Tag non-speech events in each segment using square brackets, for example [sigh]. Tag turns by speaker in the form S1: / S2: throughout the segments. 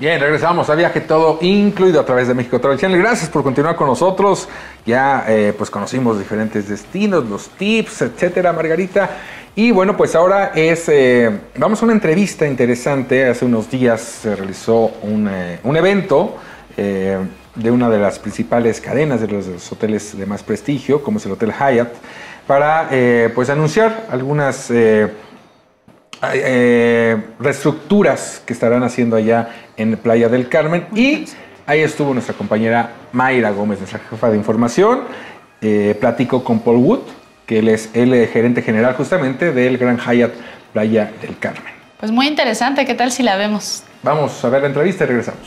S1: Bien, regresamos a Viaje Todo Incluido a través de México Travel Channel. Gracias por continuar con nosotros. Ya eh, pues conocimos diferentes destinos, los tips, etcétera, Margarita. Y bueno, pues ahora es, eh, vamos a una entrevista interesante. Hace unos días se realizó un, eh, un evento de una de las principales cadenas de los, hoteles de más prestigio, como es el Hotel Hyatt, para pues anunciar algunas reestructuras que estarán haciendo allá en Playa del Carmen. Y ahí estuvo nuestra compañera Mayra Gómez, nuestra jefa de información. Eh, platicó con Paul Wood, que él es el gerente general justamente del Gran Hyatt Playa del Carmen.
S2: Pues muy interesante, ¿qué tal si la vemos?
S1: Vamos a ver la entrevista y regresamos.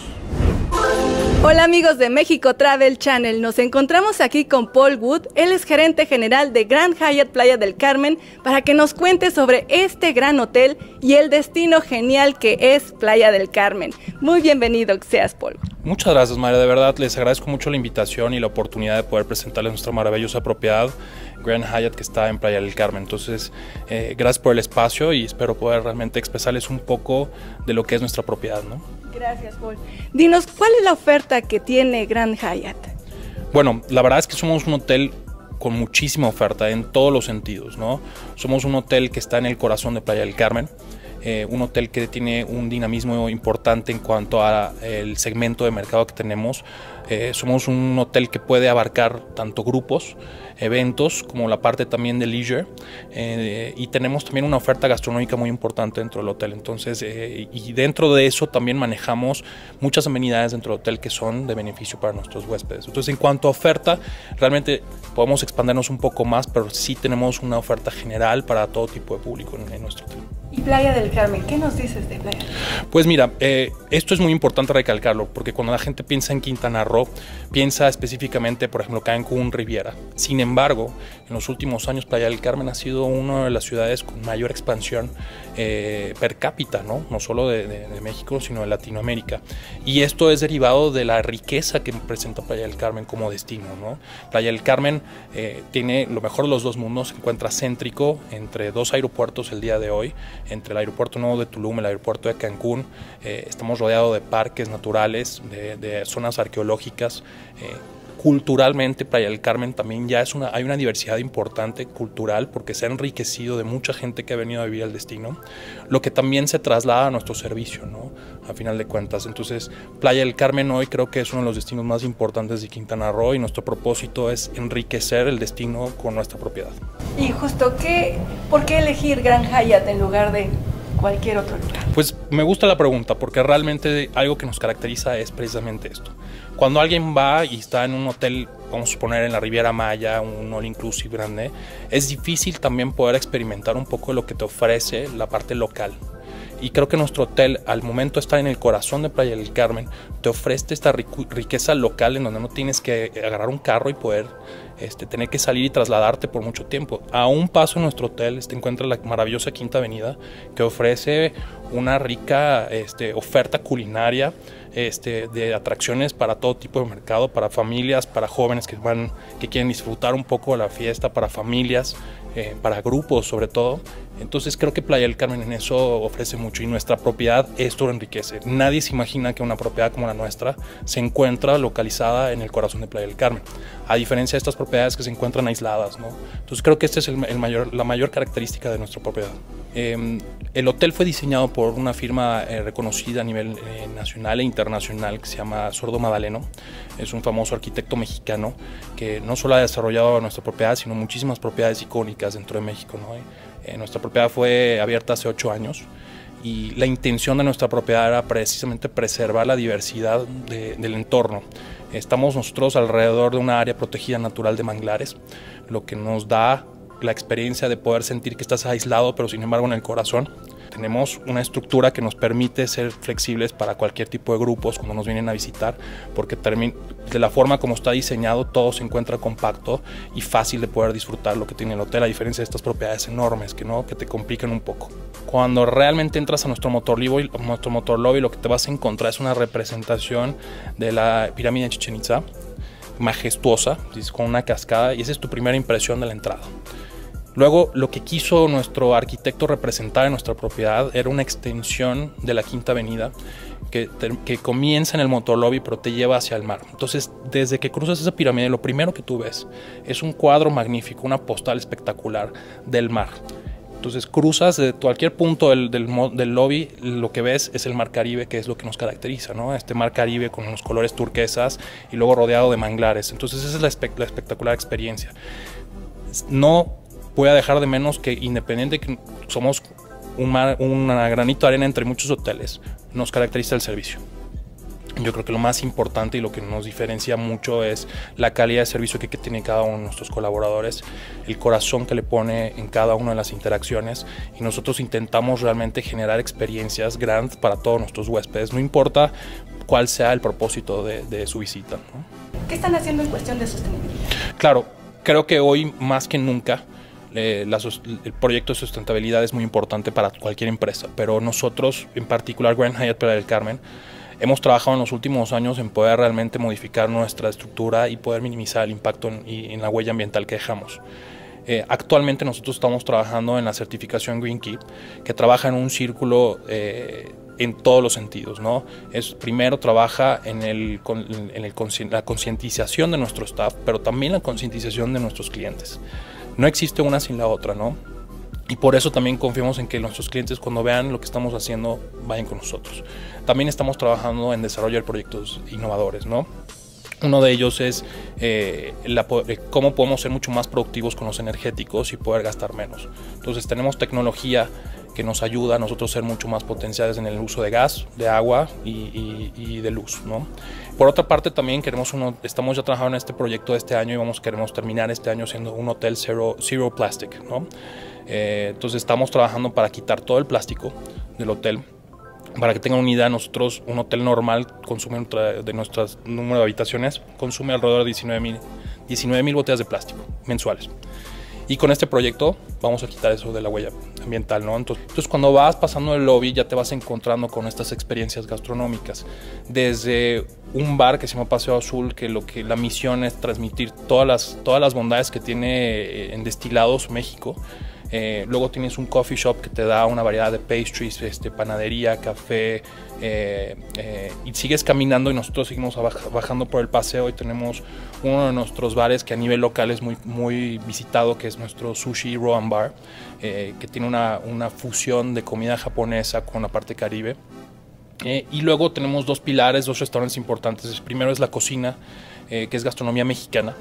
S3: Hola amigos de México Travel Channel, nos encontramos aquí con Paul Wood, él es gerente general de Grand Hyatt Playa del Carmen, para que nos cuente sobre este gran hotel y el destino genial que es Playa del Carmen. Muy bienvenido seas Paul.
S4: Muchas gracias María, de verdad les agradezco mucho la invitación y la oportunidad de poder presentarles nuestra maravillosa propiedad. Grand Hyatt que está en Playa del Carmen. Entonces, eh, gracias por el espacio y espero poder realmente expresarles un poco de lo que es nuestra propiedad. ¿no?
S3: Gracias, Paul. Dinos, ¿cuál es la oferta que tiene Grand Hyatt?
S4: Bueno, la verdad es que somos un hotel con muchísima oferta en todos los sentidos, ¿no? Somos un hotel que está en el corazón de Playa del Carmen. Eh, un hotel que tiene un dinamismo importante en cuanto al segmento de mercado que tenemos. Eh, somos un hotel que puede abarcar tanto grupos, eventos, como la parte también de leisure. Eh, y tenemos también una oferta gastronómica muy importante dentro del hotel. Entonces, y dentro de eso también manejamos muchas amenidades dentro del hotel que son de beneficio para nuestros huéspedes. Entonces, en cuanto a oferta, realmente podemos expandirnos un poco más, pero sí tenemos una oferta general para todo tipo de público en nuestro hotel.
S3: ¿Y Playa del Carmen? ¿Qué nos dices de Playa?
S4: Pues mira, eh, esto es muy importante recalcarlo, porque cuando la gente piensa en Quintana Roo, piensa específicamente, por ejemplo, Cancún, Riviera. Sin embargo, en los últimos años Playa del Carmen ha sido una de las ciudades con mayor expansión eh, per cápita, ¿no? No solo de, México, sino de Latinoamérica. Y esto es derivado de la riqueza que presenta Playa del Carmen como destino, ¿no? Playa del Carmen eh, tiene lo mejor de los dos mundos, se encuentra céntrico entre dos aeropuertos el día de hoy, entre el aeropuerto nuevo de Tulum, el aeropuerto de Cancún. Eh, estamos rodeados de parques naturales, de, zonas arqueológicas. Eh, culturalmente Playa del Carmen también ya es una, hay una diversidad importante cultural porque se ha enriquecido de mucha gente que ha venido a vivir al destino, lo que también se traslada a nuestro servicio, ¿no? A final de cuentas. Entonces, Playa del Carmen hoy creo que es uno de los destinos más importantes de Quintana Roo y nuestro propósito es enriquecer el destino con nuestra propiedad.
S3: Y justo, ¿qué, ¿por qué elegir Gran Hyatt en lugar de cualquier otro lugar?
S4: Pues me gusta la pregunta porque realmente algo que nos caracteriza es precisamente esto. Cuando alguien va y está en un hotel, vamos a suponer en la Riviera Maya, un all inclusive grande, es difícil también poder experimentar un poco lo que te ofrece la parte local. Y creo que nuestro hotel, al momento de estar en el corazón de Playa del Carmen, te ofrece esta riqueza local en donde no tienes que agarrar un carro y poder este, tener que salir y trasladarte por mucho tiempo. A un paso en nuestro hotel se encuentra la maravillosa Quinta Avenida, que ofrece una rica este, oferta culinaria este, de atracciones para todo tipo de mercado, para familias, para jóvenes que, van, que quieren disfrutar un poco de la fiesta, para familias, eh, para grupos sobre todo. Entonces creo que Playa del Carmen en eso ofrece mucho y nuestra propiedad esto lo enriquece. Nadie se imagina que una propiedad como la nuestra se encuentra localizada en el corazón de Playa del Carmen, a diferencia de estas propiedades que se encuentran aisladas. ¿no? Entonces creo que esta es el, mayor, la mayor característica de nuestra propiedad. Em, el hotel fue diseñado por una firma eh, reconocida a nivel eh, nacional e internacional que se llama Sordo Madaleno. Es un famoso arquitecto mexicano que no solo ha desarrollado nuestra propiedad, sino muchísimas propiedades icónicas dentro de México. Eh, nuestra propiedad fue abierta hace ocho años y la intención de nuestra propiedad era precisamente preservar la diversidad del entorno. Estamos nosotros alrededor de una área protegida natural de manglares, lo que nos da la experiencia de poder sentir que estás aislado, pero sin embargo en el corazón tenemos una estructura que nos permite ser flexibles para cualquier tipo de grupos cuando nos vienen a visitar, porque de la forma como está diseñado todo se encuentra compacto y fácil de poder disfrutar lo que tiene el hotel, a diferencia de estas propiedades enormes que, ¿no? que te complican un poco. Cuando realmente entras a nuestro motor, lobby, nuestro motor lobby, lo que te vas a encontrar es una representación de la pirámide de Chichen Itza, majestuosa, con una cascada, y esa es tu primera impresión de la entrada. Luego, lo que quiso nuestro arquitecto representar en nuestra propiedad era una extensión de la Quinta Avenida que, que comienza en el motolobby pero te lleva hacia el mar. Entonces, desde que cruzas esa pirámide, lo primero que tú ves es un cuadro magnífico, una postal espectacular del mar. Entonces cruzas de cualquier punto del, del, lobby, lo que ves es el mar Caribe, que es lo que nos caracteriza, ¿no? Este mar Caribe con los colores turquesas y luego rodeado de manglares. Entonces esa es la, la espectacular experiencia. No voy a dejar de menos que independiente que somos un mar, una granito de arena entre muchos hoteles, nos caracteriza el servicio. Yo creo que lo más importante y lo que nos diferencia mucho es la calidad de servicio que, tiene cada uno de nuestros colaboradores, el corazón que le pone en cada una de las interacciones y nosotros intentamos realmente generar experiencias grandes para todos nuestros huéspedes, no importa cuál sea el propósito de, su visita.
S3: ¿Qué están haciendo en cuestión de sostenibilidad?
S4: Claro, creo que hoy más que nunca eh, el proyecto de sustentabilidad es muy importante para cualquier empresa, pero nosotros, en particular Grand Hyatt Playa del Carmen, hemos trabajado en los últimos años en poder realmente modificar nuestra estructura y poder minimizar el impacto en, la huella ambiental que dejamos. Eh, actualmente nosotros estamos trabajando en la certificación Green Keep, que trabaja en un círculo eh, en todos los sentidos. ¿no? Es, primero trabaja en, el, en el, la concientización de nuestro staff, pero también la concientización de nuestros clientes no existe una sin la otra, ¿no? Y por eso también confiamos en que nuestros clientes cuando vean lo que estamos haciendo vayan con nosotros. También estamos trabajando en desarrollo de proyectos innovadores, ¿no? Uno de ellos es eh, eh, cómo podemos ser mucho más productivos con los energéticos y poder gastar menos. Entonces tenemos tecnología que nos ayuda a nosotros ser mucho más potenciales en el uso de gas, de agua y, de luz. ¿no? Por otra parte, también queremos uno, estamos ya trabajando en este proyecto de este año y vamos, queremos terminar este año siendo un hotel zero, zero plastic. ¿no? Eh, entonces estamos trabajando para quitar todo el plástico del hotel. Para que tengan una idea, nosotros, un hotel normal, consume de nuestro número de habitaciones, consume alrededor de 19 mil 19, botellas de plástico mensuales. Y con este proyecto vamos a quitar eso de la huella ambiental, ¿no? Entonces, cuando vas pasando el lobby ya te vas encontrando con estas experiencias gastronómicas. Desde un bar que se llama Paseo Azul, que lo que la misión es transmitir todas las, todas las bondades que tiene eh, en destilados México eh, luego tienes un coffee shop que te da una variedad de pastries, este, panadería, café. Eh, eh, y sigues caminando y nosotros seguimos bajando por el paseo y tenemos uno de nuestros bares que a nivel local es muy, muy visitado, que es nuestro Sushi Roan Bar, que tiene una, una, fusión de comida japonesa con la parte caribe. y luego tenemos dos pilares, dos restaurantes importantes. Primero es la cocina, que es gastronomía mexicana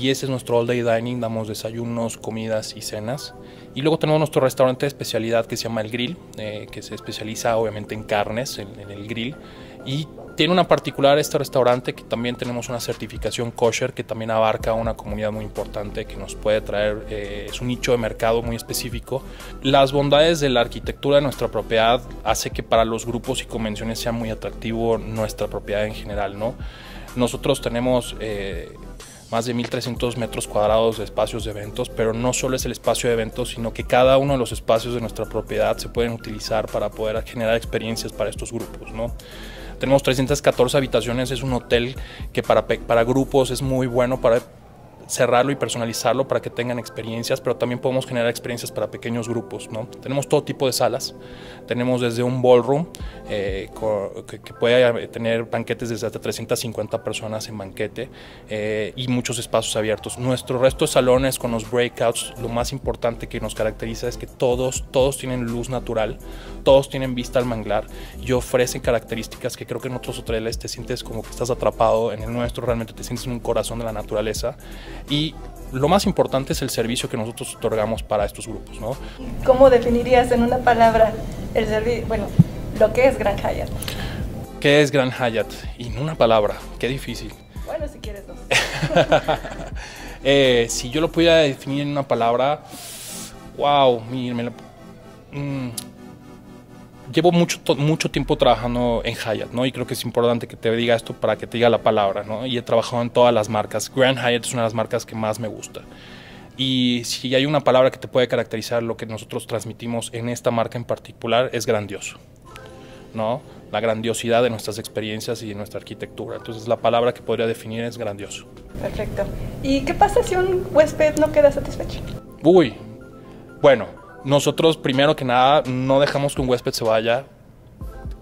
S4: y ese es nuestro all day dining, damos desayunos, comidas y cenas. Y luego tenemos nuestro restaurante de especialidad que se llama El Grill, eh, que se especializa obviamente en carnes, en, el grill. Y tiene una particular este restaurante que también tenemos una certificación kosher que también abarca una comunidad muy importante que nos puede traer, eh, es un nicho de mercado muy específico. Las bondades de la arquitectura de nuestra propiedad hace que para los grupos y convenciones sea muy atractivo nuestra propiedad en general, ¿no? Nosotros tenemos... Eh, más de 1.300 metros cuadrados de espacios de eventos, pero no solo es el espacio de eventos, sino que cada uno de los espacios de nuestra propiedad se pueden utilizar para poder generar experiencias para estos grupos. ¿no? Tenemos 314 habitaciones, es un hotel que para, para grupos es muy bueno para cerrarlo y personalizarlo para que tengan experiencias, pero también podemos generar experiencias para pequeños grupos. ¿no? Tenemos todo tipo de salas, tenemos desde un ballroom eh, que, puede tener banquetes desde hasta 350 personas en banquete eh, y muchos espacios abiertos. Nuestro resto de salones con los breakouts, lo más importante que nos caracteriza es que todos, todos tienen luz natural, todos tienen vista al manglar y ofrecen características que creo que en otros hoteles te sientes como que estás atrapado, en el nuestro realmente te sientes en un corazón de la naturaleza y lo más importante es el servicio que nosotros otorgamos para estos grupos. ¿no?
S3: ¿Cómo definirías en una palabra el servicio, bueno, lo que es Gran Hyatt?
S4: ¿Qué es Gran Hyatt? Y en una palabra, qué difícil.
S3: Bueno, si quieres dos. [laughs]
S4: Eh, si yo lo pudiera definir en una palabra, wow, mire, mm, llevo mucho, mucho tiempo trabajando en Hyatt, ¿no? Y creo que es importante que te diga esto para que te diga la palabra, ¿no? Y he trabajado en todas las marcas. Grand Hyatt es una de las marcas que más me gusta. Y si hay una palabra que te puede caracterizar lo que nosotros transmitimos en esta marca en particular, es grandioso, ¿no? La grandiosidad de nuestras experiencias y de nuestra arquitectura. Entonces la palabra que podría definir es grandioso.
S3: Perfecto. ¿Y qué pasa si un huésped no queda satisfecho?
S4: Uy, bueno, nosotros primero que nada no dejamos que un huésped se vaya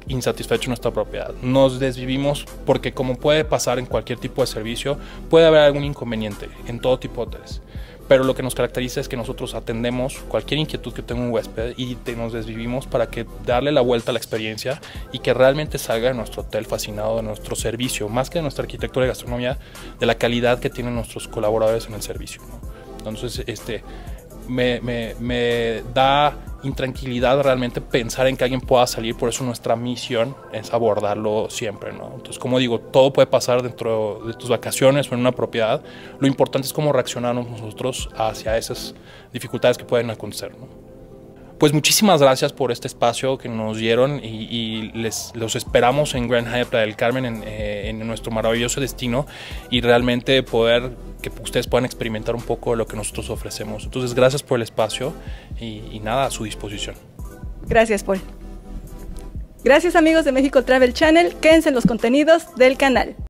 S4: insatisfechos en nuestra propiedad. Nos desvivimos porque como puede pasar en cualquier tipo de servicio, puede haber algún inconveniente en todo tipo de hoteles. Pero lo que nos caracteriza es que nosotros atendemos cualquier inquietud que tenga un huésped y te, nos desvivimos para que darle la vuelta a la experiencia y que realmente salga de nuestro hotel fascinado de nuestro servicio, más que de nuestra arquitectura y gastronomía, de la calidad que tienen nuestros colaboradores en el servicio. Entonces, este, me, me, me da intranquilidad realmente pensar en que alguien pueda salir, por eso nuestra misión es abordarlo siempre, ¿no? Entonces, como digo, todo puede pasar dentro de tus vacaciones o en una propiedad, lo importante es cómo reaccionamos nosotros hacia esas dificultades que pueden acontecer, ¿no? Pues muchísimas gracias por este espacio que nos dieron y, les, los esperamos en Grand Hyatt Playa del Carmen, en, eh, en, nuestro maravilloso destino y realmente poder que ustedes puedan experimentar un poco lo que nosotros ofrecemos. Entonces, gracias por el espacio y nada, a su disposición.
S3: Gracias, Paul. Gracias amigos de México Travel Channel, quédense en los contenidos del canal.